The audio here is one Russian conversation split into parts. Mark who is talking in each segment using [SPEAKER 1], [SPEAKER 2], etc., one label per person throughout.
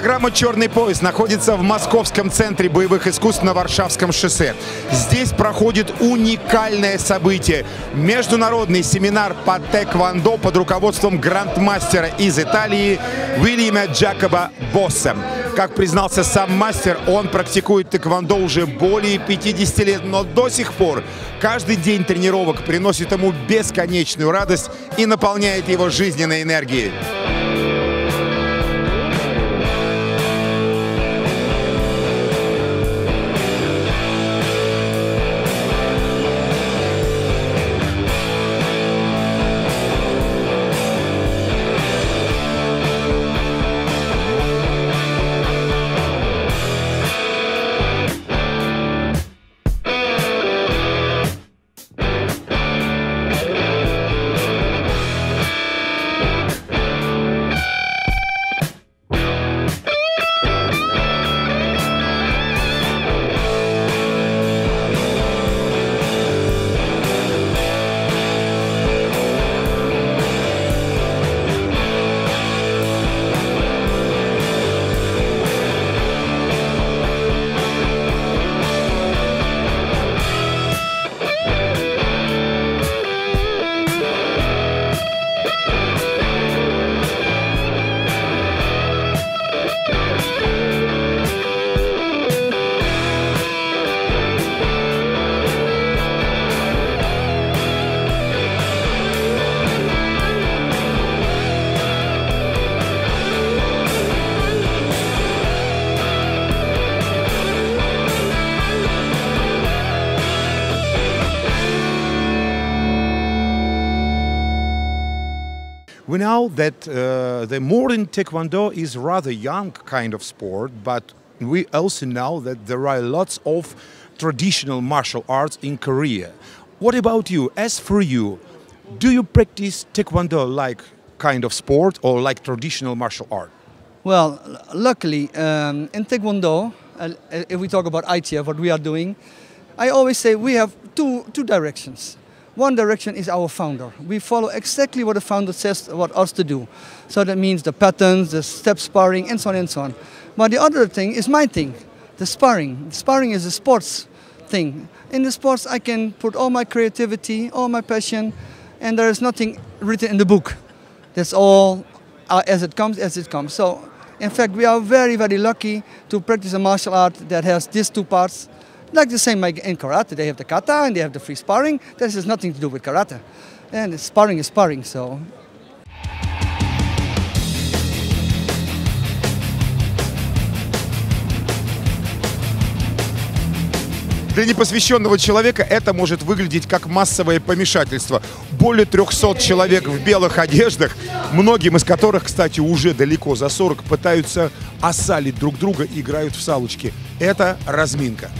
[SPEAKER 1] Программа «Черный пояс» находится в Московском центре боевых искусств на Варшавском шоссе. Здесь проходит уникальное событие – международный семинар по тэквондо под руководством грандмастера из Италии Уильяма Джакоба Босса. Как признался сам мастер, он практикует тэквондо уже более 50 лет, но до сих пор каждый день тренировок приносит ему бесконечную радость и наполняет его жизненной энергией. Know that uh, the modern taekwondo is rather young kind of sport, but we also know that there are lots of traditional martial arts in Korea. What about you? As for you, do you practice taekwondo like kind of sport or like traditional martial art?
[SPEAKER 2] Well, luckily, um, in Taekwondo, uh, if we talk about ITF, what we are doing, I always say we have two, two directions. One direction is our founder. We follow exactly what the founder says what us to do. So that means the patterns, the step sparring, and so on and so on. But the other thing is my thing, the sparring. Sparring is a sports thing. In the sports, I can put all my creativity, all my passion, and there is nothing written in the book. That's all uh, as it comes, as it comes. So, in fact, we are very, very lucky to practice a martial art that has these two parts like the same like in karate, they have the kata and they have the free sparring. This has nothing to do with karate. And sparring is sparring, so
[SPEAKER 1] Для непосвященного человека это может выглядеть как массовое помешательство. Более 300 человек в белых одеждах, многим из которых, кстати, уже далеко за 40, пытаются осалить друг друга и играют в салочки. Это разминка.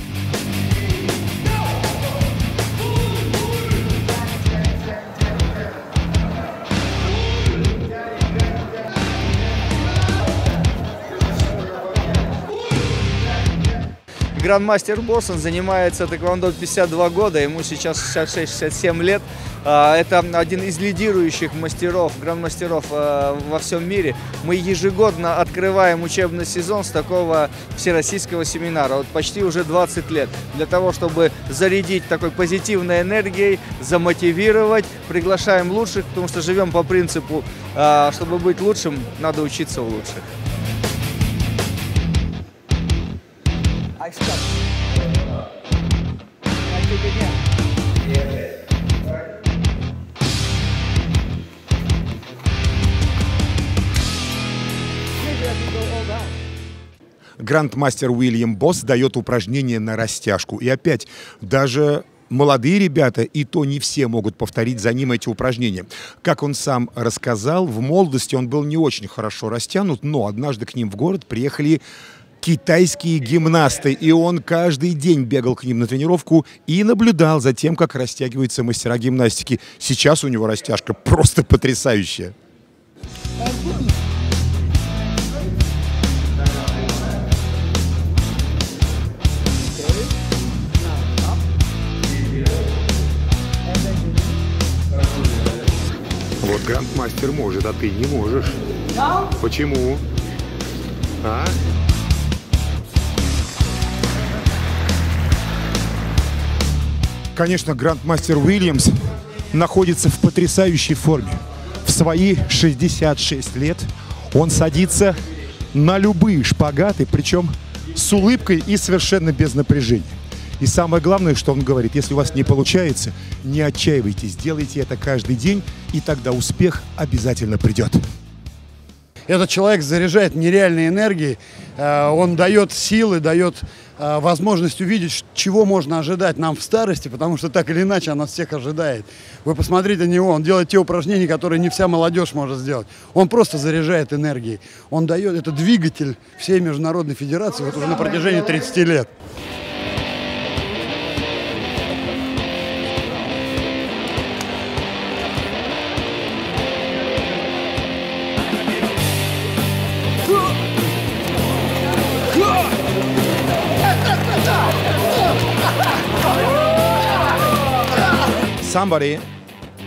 [SPEAKER 3] Грандмастер Боссон занимается тэквондо 52 года, ему сейчас 66-67 лет. А, это один из лидирующих мастеров, грандмастеров а, во всем мире. Мы ежегодно открываем учебный сезон с такого всероссийского семинара. Вот почти уже 20 лет. Для того, чтобы зарядить такой позитивной энергией, замотивировать, приглашаем лучших, потому что живем по принципу, а, чтобы быть лучшим, надо учиться у лучших.
[SPEAKER 2] I stop.
[SPEAKER 1] Грандмастер Уильям Босс дает упражнения на растяжку. И опять, даже молодые ребята, и то не все могут повторить за ним эти упражнения. Как он сам рассказал, в молодости он был не очень хорошо растянут, но однажды к ним в город приехали китайские гимнасты, и он каждый день бегал к ним на тренировку и наблюдал за тем, как растягиваются мастера гимнастики. Сейчас у него растяжка просто потрясающая. Вот грандмастер может, а ты не можешь. Почему? А? Конечно, грандмастер Уильямс находится в потрясающей форме. В свои 66 лет он садится на любые шпагаты, причем с улыбкой и совершенно без напряжения. И самое главное, что он говорит, если у вас не получается, не отчаивайтесь, делайте это каждый день, и тогда успех обязательно придет.
[SPEAKER 4] Этот человек заряжает нереальной энергией, э, он дает силы, дает возможность увидеть, чего можно ожидать нам в старости, потому что так или иначе она всех ожидает. Вы посмотрите на него, он делает те упражнения, которые не вся молодежь может сделать. Он просто заряжает энергией. Он дает, это двигатель всей международной федерации вот уже на протяжении 30 лет.
[SPEAKER 1] Somebody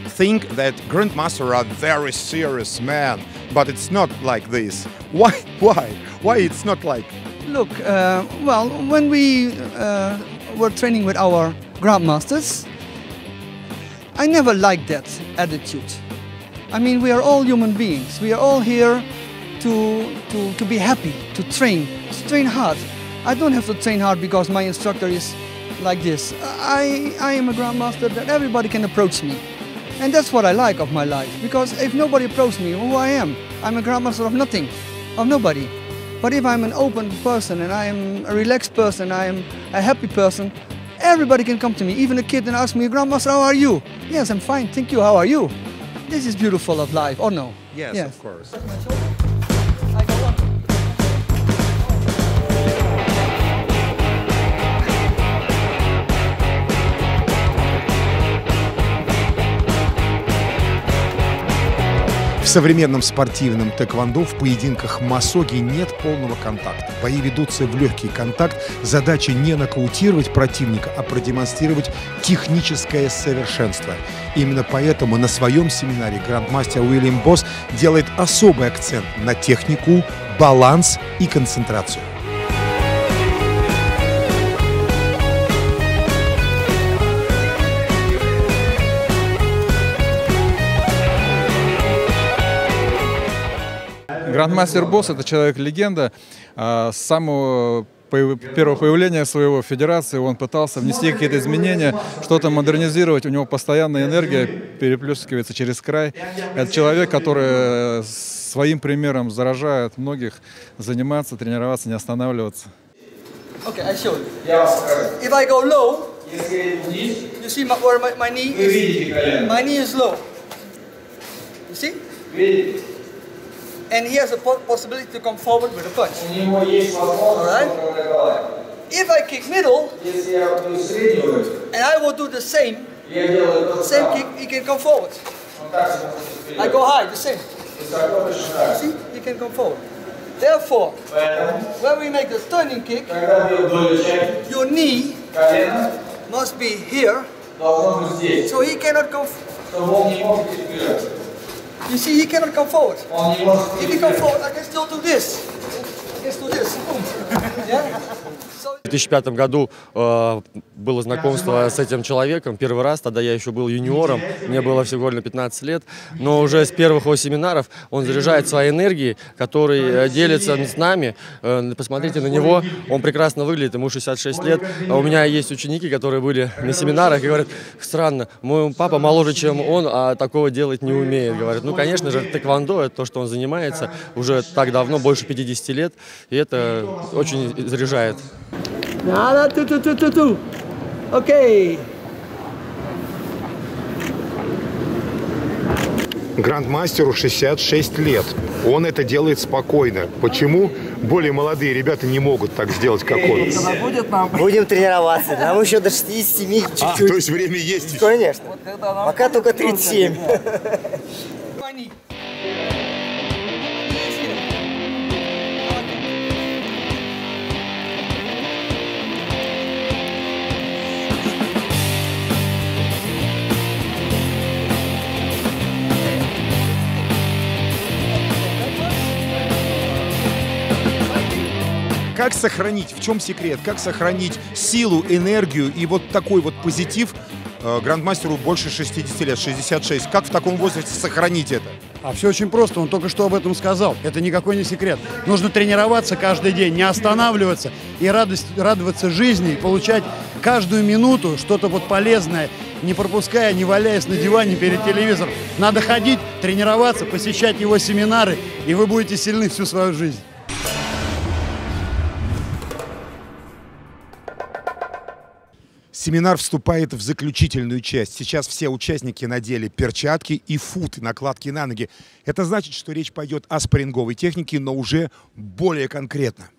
[SPEAKER 1] think that grandmaster are very serious man, but it's not like this. Why? Why? Why it's not like?
[SPEAKER 2] Look, uh, well, when we uh, were training with our grandmasters, I never liked that attitude. I mean, we are all human beings. We are all here to, to, to be happy, to train, to train hard. I don't have to train hard because my instructor is like this. I, I am a grandmaster that everybody can approach me. And that's what I like of my life. Because if nobody approaches me, who I am, I'm a grandmaster of nothing, of nobody. But if I'm an open person and I am a relaxed person, I am a happy person, everybody can come to me, even a kid, and ask me, Grandmaster, how are you? Yes, I'm fine, thank you, how are you? This is beautiful of life, or no?
[SPEAKER 1] Yes,
[SPEAKER 2] Yes.
[SPEAKER 1] of course. Современном спортивном тэквондо в поединках масоги нет полного контакта. Бои ведутся в легкий контакт. Задача не нокаутировать противника, а продемонстрировать техническое совершенство. Именно поэтому на своем семинаре грандмастер Уильям Босс делает особый акцент на технику, баланс и концентрацию.
[SPEAKER 5] Грандмастер Босс это человек-легенда. А, С самого первого появления своего в федерации он пытался внести какие-то изменения, что-то модернизировать. У него постоянная энергия переплескивается через край. Это человек, который э, своим примером заражает многих заниматься, тренироваться, не останавливаться.
[SPEAKER 2] Okay, I show you. If I go low, you see my, where my, my knee is? My knee is low. You see? And he has a possibility to come forward with a punch. Alright? If I kick middle, and I will do the same, same kick, he can come forward. I go high, the same. See? He can come forward. Therefore, when we make the turning kick, your knee must be here, so he cannot come. You see, he cannot come forward. If he come forward, I can still do this. I can still do this.
[SPEAKER 6] В 2005 году э, было знакомство с этим человеком первый раз, тогда я еще был юниором, мне было всего лишь 15 лет, но уже с первых его семинаров он заряжает своей энергией, который э, делится с нами. Э, посмотрите на него, он прекрасно выглядит, ему 66 лет. А у меня есть ученики, которые были на семинарах и говорят, странно, мой папа моложе, чем он, а такого делать не умеет. Говорят, ну, конечно же, тэквондо, это то, что он занимается уже так давно, больше 50 лет, и это очень заряжает.
[SPEAKER 2] Two, two, two, two. Okay.
[SPEAKER 1] Грандмастеру 66 лет. Он это делает спокойно. Почему более молодые ребята не могут так сделать, как он?
[SPEAKER 7] Будем тренироваться. Нам еще до 67
[SPEAKER 1] А,
[SPEAKER 7] чуть-чуть.
[SPEAKER 1] то есть время есть.
[SPEAKER 7] Конечно. Пока только 37.
[SPEAKER 1] Как сохранить, в чем секрет, как сохранить силу, энергию и вот такой вот позитив э, грандмастеру больше 60 лет, 66. Как в таком возрасте сохранить это?
[SPEAKER 4] А все очень просто, он только что об этом сказал. Это никакой не секрет. Нужно тренироваться каждый день, не останавливаться и радость, радоваться жизни, и получать каждую минуту что-то вот полезное, не пропуская, не валяясь на диване перед телевизором. Надо ходить, тренироваться, посещать его семинары, и вы будете сильны всю свою жизнь.
[SPEAKER 1] Семинар вступает в заключительную часть. Сейчас все участники надели перчатки и футы, накладки на ноги. Это значит, что речь пойдет о спарринговой технике, но уже более конкретно.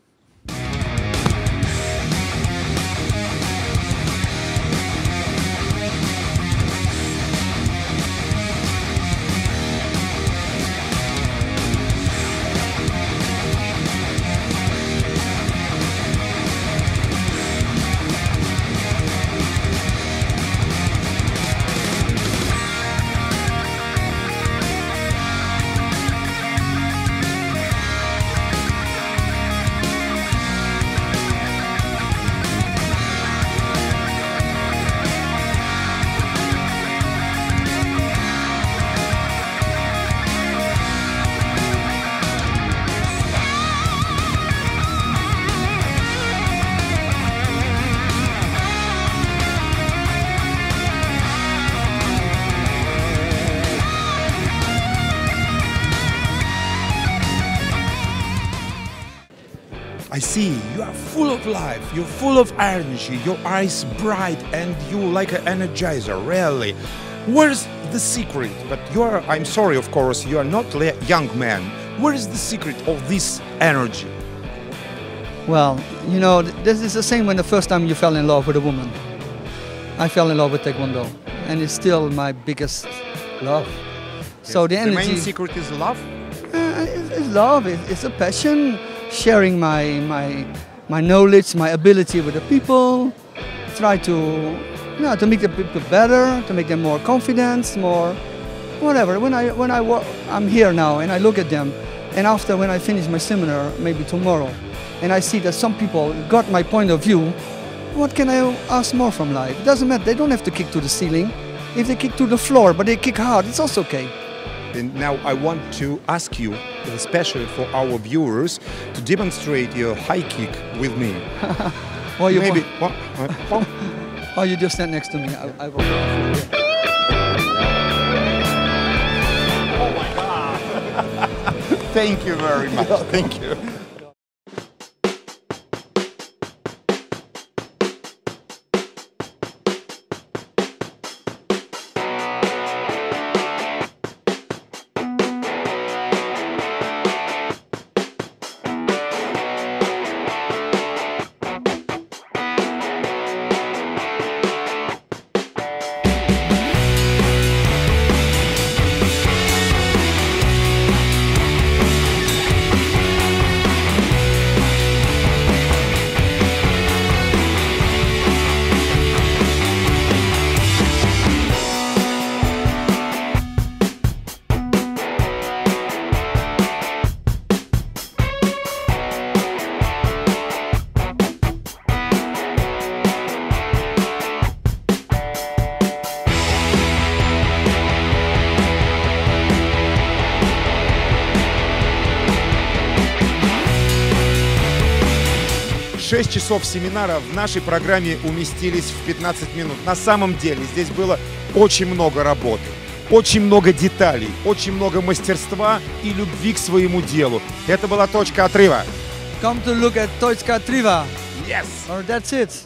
[SPEAKER 1] See you are full of life, you're full of energy, your eyes bright, and you like an energizer, really. Where's the secret? But you are, I'm sorry, of course, you are not a young man. Where is the secret of this energy?
[SPEAKER 2] Well, you know, this is the same when the first time you fell in love with a woman. I fell in love with Taekwondo, and it's still my biggest love. So the
[SPEAKER 1] The main secret is love?
[SPEAKER 2] uh, it's, it's love. It's, it's a passion, sharing my my my knowledge, my ability with the people. Try to, you know, to make the people better, to make them more confident, more whatever. When I when I I'm here now and I look at them, and after when I finish my seminar, maybe tomorrow, and I see that some people got my point of view, what can I ask more from life? It doesn't matter. They don't have to kick to the ceiling. If they kick to the floor, but they kick hard, it's also okay.
[SPEAKER 1] And now I want to ask you, especially for our viewers, to demonstrate your high kick with me.
[SPEAKER 2] Or you
[SPEAKER 1] Maybe. Well, well,
[SPEAKER 2] Or you just stand next to me. I, I will.
[SPEAKER 1] Thank you very much. Thank you. Шесть часов семинара в нашей программе уместились в 15 минут. На самом деле здесь было очень много работы, очень много деталей, очень много мастерства и любви к своему делу. Это была точка отрыва.
[SPEAKER 2] Come to look at Toitska Triva.
[SPEAKER 1] Yes!
[SPEAKER 2] Or that's it.